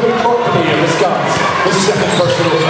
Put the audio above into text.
company of the Scots, the second personal